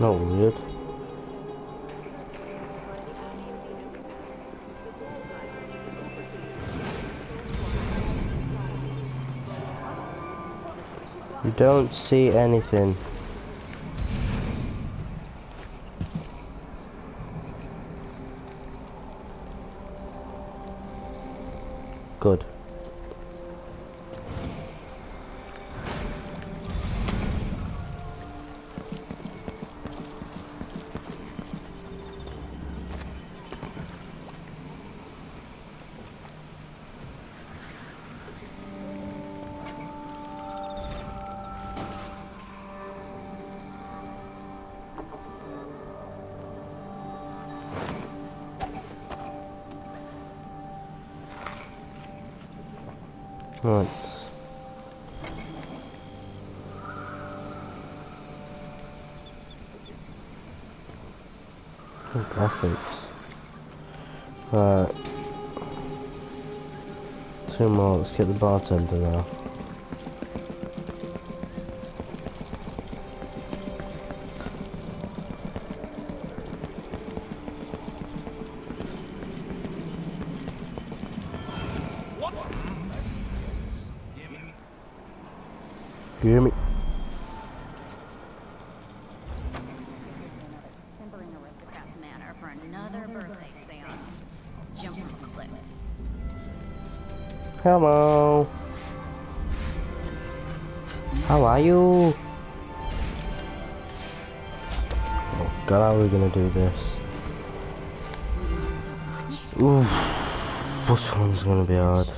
Not weird. You don't see anything. Right. Oh, graphics. Right. Two more. Let's get the bartender now. Hello. How are you? Oh god, how are we gonna do this? Oof. Which one's gonna be hard?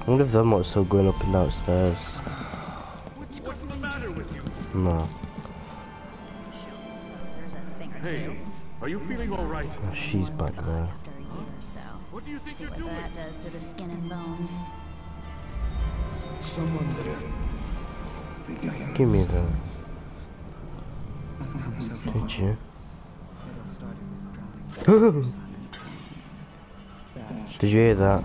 I wonder if them are still going up and downstairs. What's, what's the matter with you? No. Are you feeling all right? Oh, she's back there. After a year or so. What do you think See you're what doing? that does to the skin and bones. Someone there. Think I can Give me the. I've come so far. Did you? It all started with drowning. Did you hear that?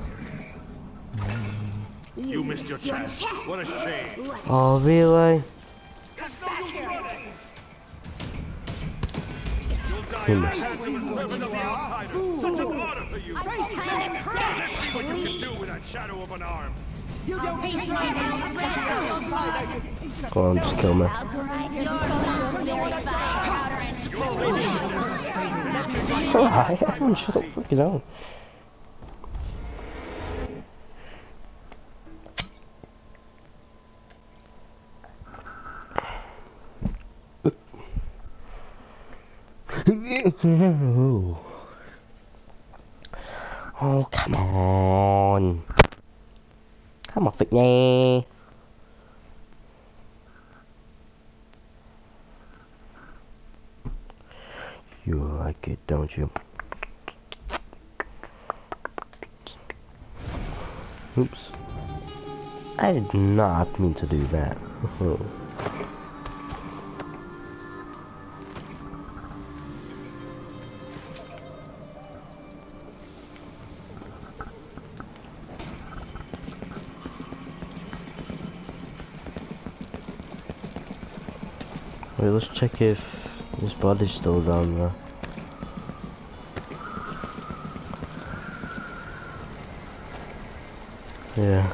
You missed your chance. What a shame. Oh, really? Arm. Go on, just kill me. Grind your skull to a very fine powder and Alright, everyone shut up, fucking hell. Oh, come on. Come on, fit nha. You like it, don't you? Oops. I did not mean to do that. Wait, let's check if his body's still down there. Yeah.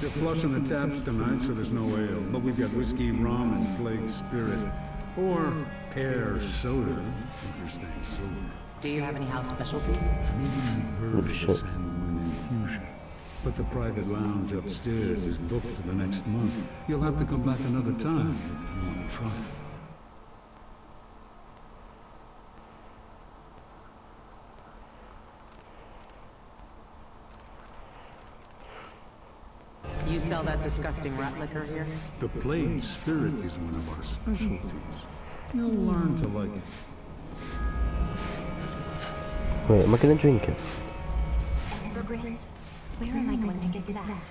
Do you have? They're flushing the taps tonight, so there's no ale. But we've got whiskey, rum, and plague spirit. Or pear soda, if you're staying sober. Do you have any house specialties? Heard of the shit. Sanguine infusion. But the private lounge upstairs is booked for the next month. You'll have to come back another time if you want to try it. Sell that disgusting rat liquor here? The plague spirit is one of our specialties. Mm-hmm. You'll learn to like it. Wait, am I gonna drink it? Progress. Where am I going to get that?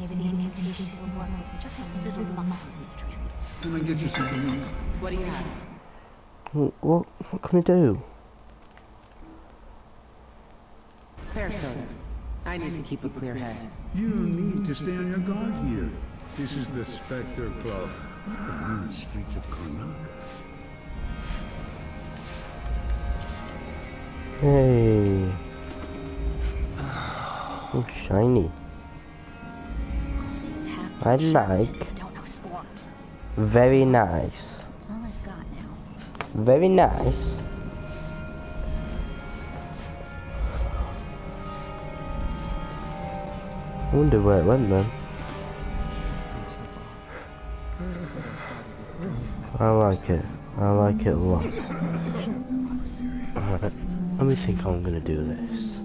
Maybe the incantation will work with just a little luck on the string. Can I get you something else? What do you have? Wh- What, what can I do? Pear soda. I need to keep a clear head. You need to stay on your guard here. This is the Spectre Club, not the mean streets of Karnaca. Hey. Oh, shiny. These half I like. don't know squat. Very nice. That's all I've got now. Very nice. I wonder where it went then. I like it. I like it a lot. Alright, let me think how I'm gonna do this.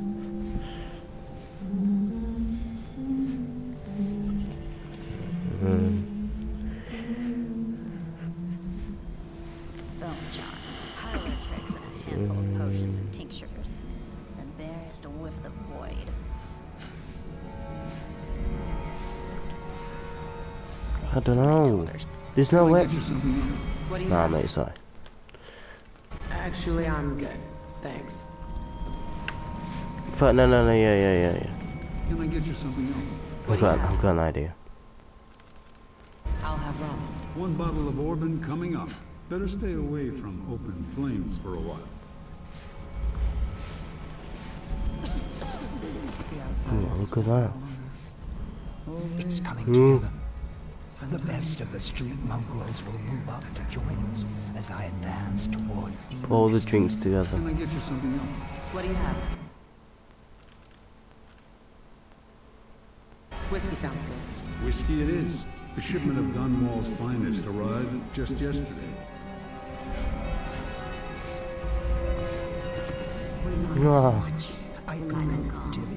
I don't know. There's no Can way. get you something else? What do you Nah, have? mate, sorry. Actually, I'm good. Thanks. Fuck, no, no, no, yeah, yeah, yeah, yeah. Can I get you something else? I've got. I've got an idea. I'll have rum. One bottle of Orban coming up. Better stay away from open flames for a while. Oh, look at that. It's coming Hmm. together. The best of the street mongrels will move up to join us as I advance toward demon All the drinks together. Can I get you something else? What do you have? Whiskey sounds good. Whiskey it is. The shipment of Dunwall's finest arrived just yesterday. Ah, I could do.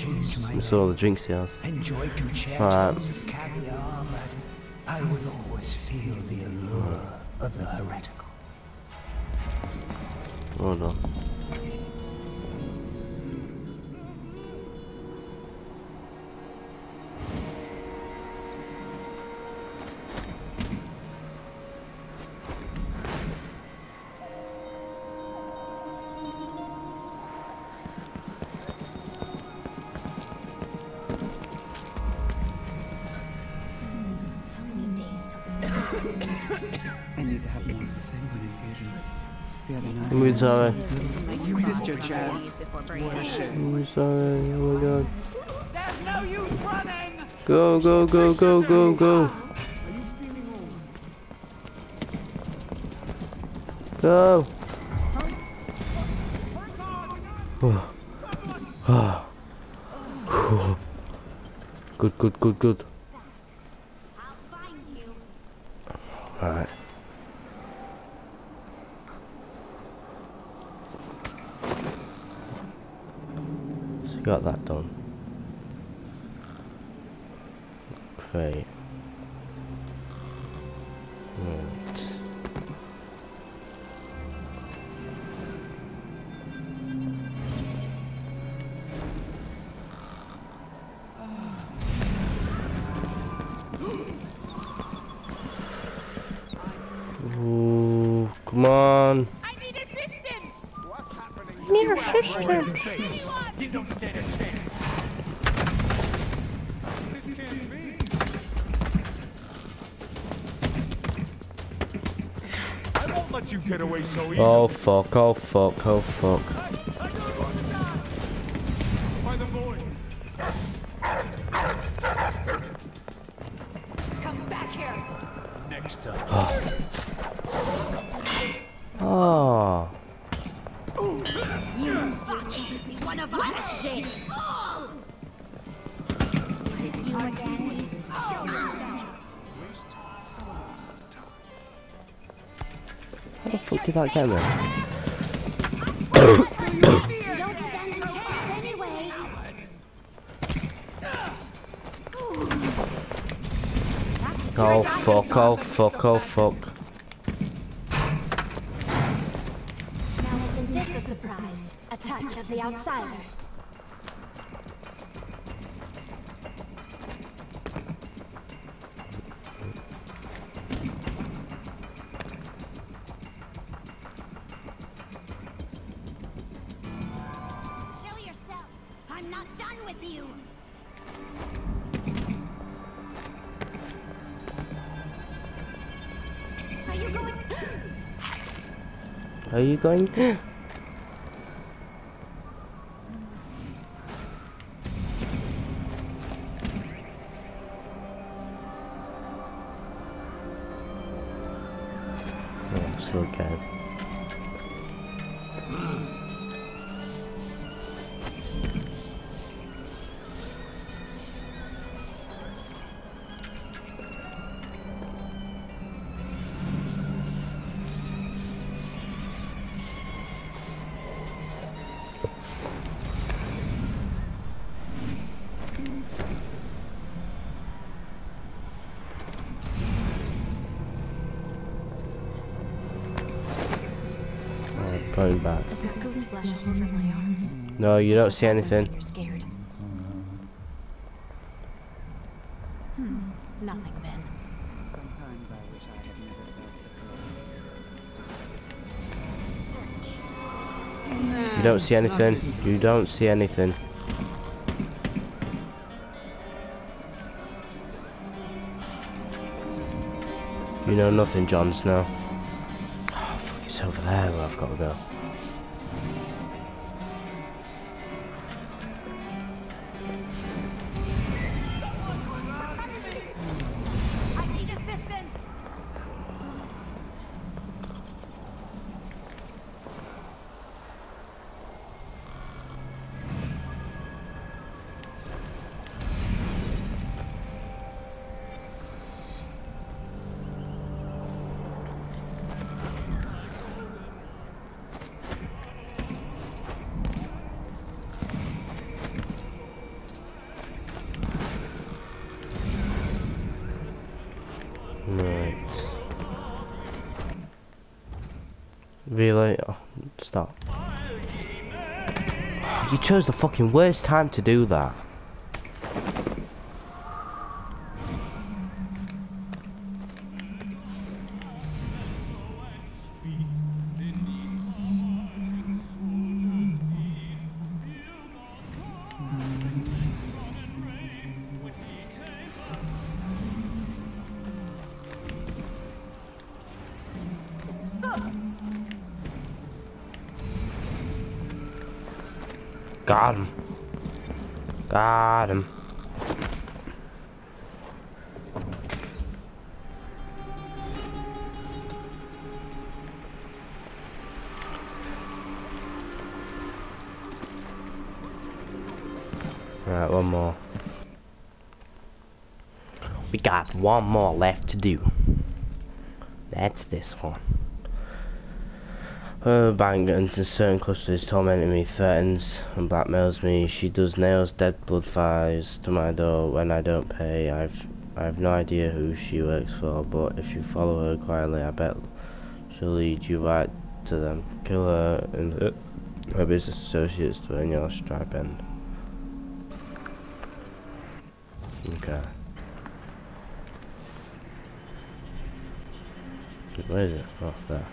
I saw all the drinks he has. enjoy concertos of caviar, but I would always feel the allure of the heretical. Hold on. Sanguine infusion. The. I'm really sorry. You missed your chance. Before breaking. I'm really sorry. Oh my god. There's no use running. Go, go, go, go, go, go. Go. Good, good, good, good. I'll find you. Alright. Got that done. Great. Let you get away so easily. Oh fuck, oh fuck, oh fuck. A chance anyway. Oh fuck, oh fuck, oh fuck. Now isn't this a surprise? A touch of the outsider. Are you going? Let's go again. I've got ghost flesh all over my arms. No, you don't see what happens when anything. You're scared. Hmm. Nothing then. Sometimes I wish I had never felt the You don't see anything. You don't see anything. You know nothing, Jon Snow. Oh, fuck, it's over there where I've got to go. Oh, stop. You chose the fucking worst time to do that. Got him. Got him. Right, one more. We got one more left to do. That's this one. Her bank and certain customers tormenting me, threatens and blackmails me. She does nails, dead blood fires to my door when I don't pay. I've I have no idea who she works for, but if you follow her quietly, I bet she'll lead you right to them. Kill her and her, business associates to earn your stipend. Okay. Where is it? Oh, there.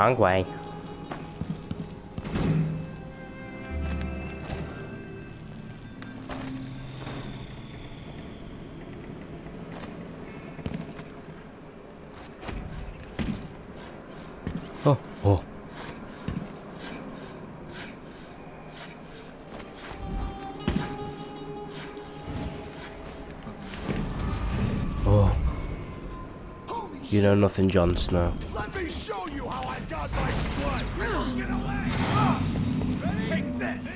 Wrong. Oh, oh. Oh. You know nothing, Jon Snow.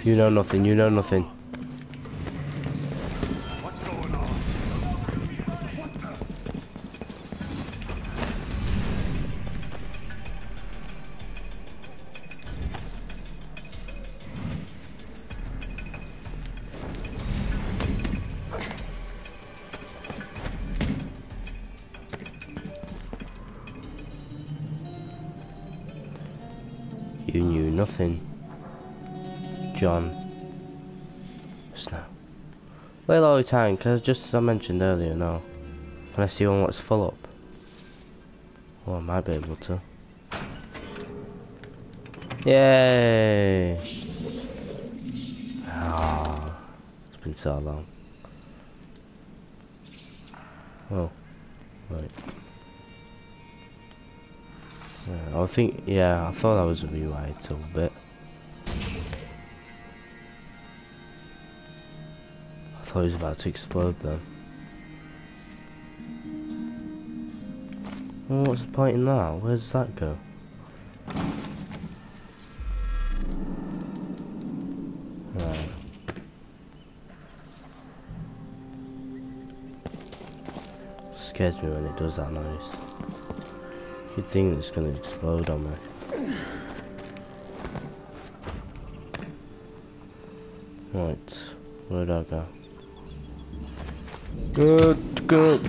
You know nothing, you know nothing. All the time, cause just as I mentioned earlier now. Can I see one what's full up? Well I might be able to. Yay! Ah, it's been so long. Oh, right. Yeah, I think, yeah, I thought I was a rewrite a little bit. He about to explode then. Well, what's the point in that? Where does that go? Scares me when it does that noise. You'd think it's gonna explode on me. Right, where'd I go? Good, good.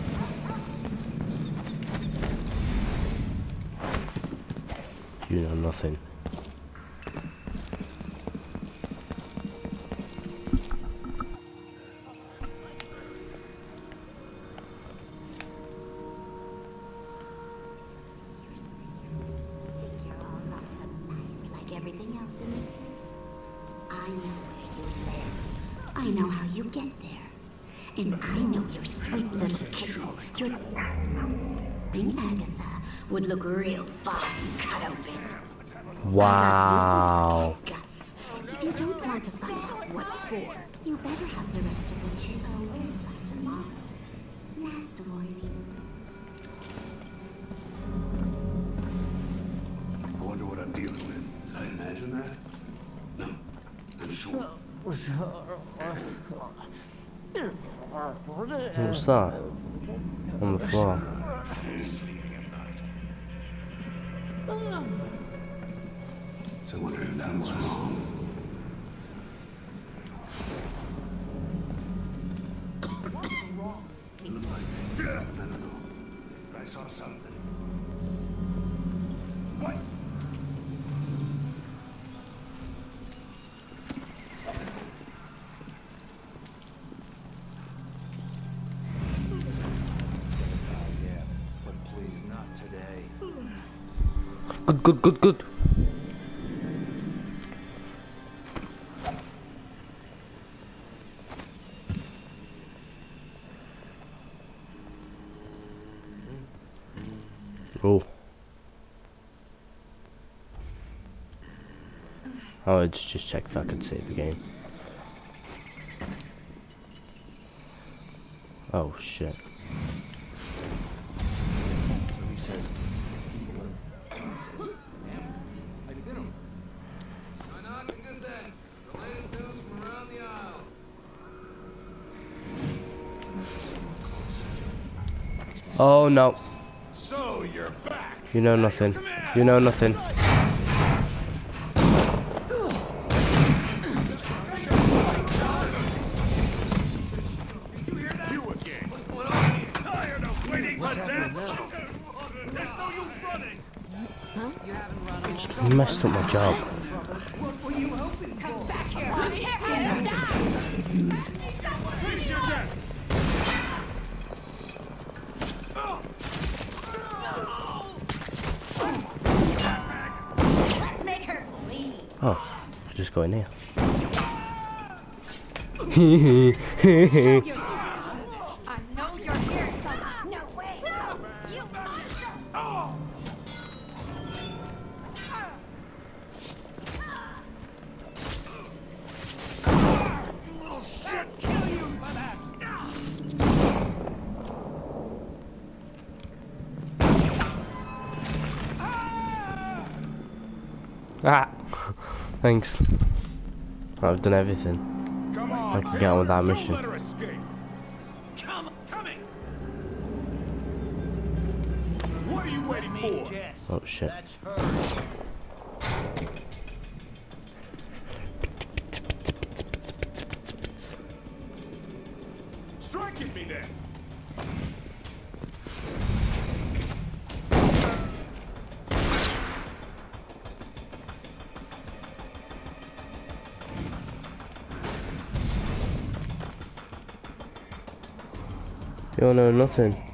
Sweet little kitten. Your Being Agatha would look real fine cut open. Wow. I got uses for your guts. If you don't want to find out what for, you better have the rest of the chilo ready by tomorrow. Last warning. I wonder what I'm dealing with. Did I imagine that? No. I'm sure. What's that? On the floor. So I wonder if that was wrong. Looked like I don't know. I saw something. What? Good, good, good, good. Oh. oh I would just check if I can save the game. Oh shit. He says, Oh no. So you're back. You know nothing. You know nothing. Oh, just go in here. Thanks. I've done everything. Come on. I can get on with that mission. let her escape. Come, coming. What are you waiting for? Oh shit. Strike at me then. You know nothing.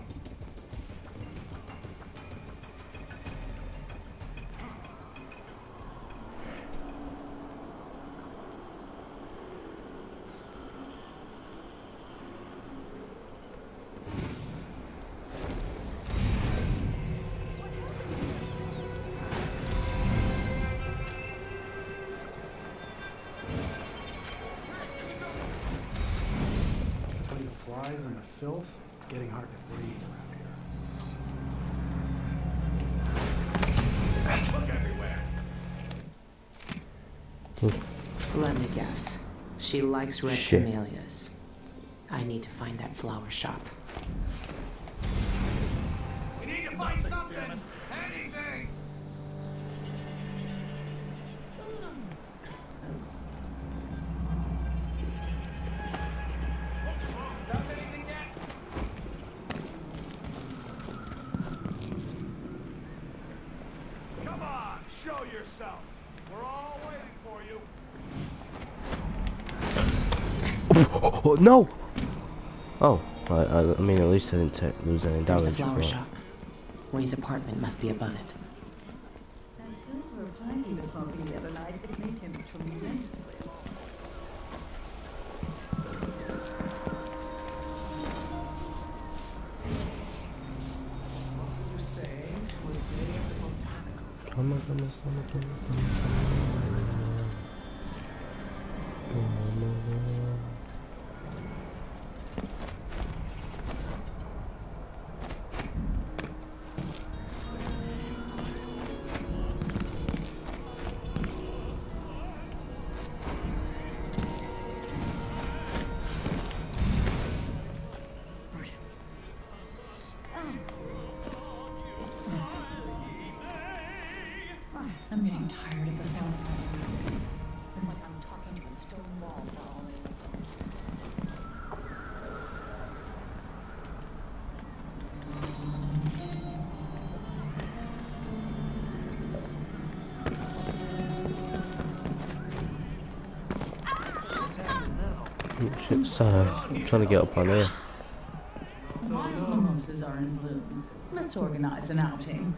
Flies and the filth, it's getting hard to breathe around here. Look everywhere. Let me guess. She likes red Shit. camellias. I need to find that flower shop. We need to find something. Show yourself. We're all waiting for you. Oh no! Oh, I, I, I mean at least I didn't lose any There's damage. the flower but- shop. Way's apartment must be above it. Vamos, vamos, vamos, vamos, vamos. Shit, sorry. I'm trying to get up on here. Let's organize an outing.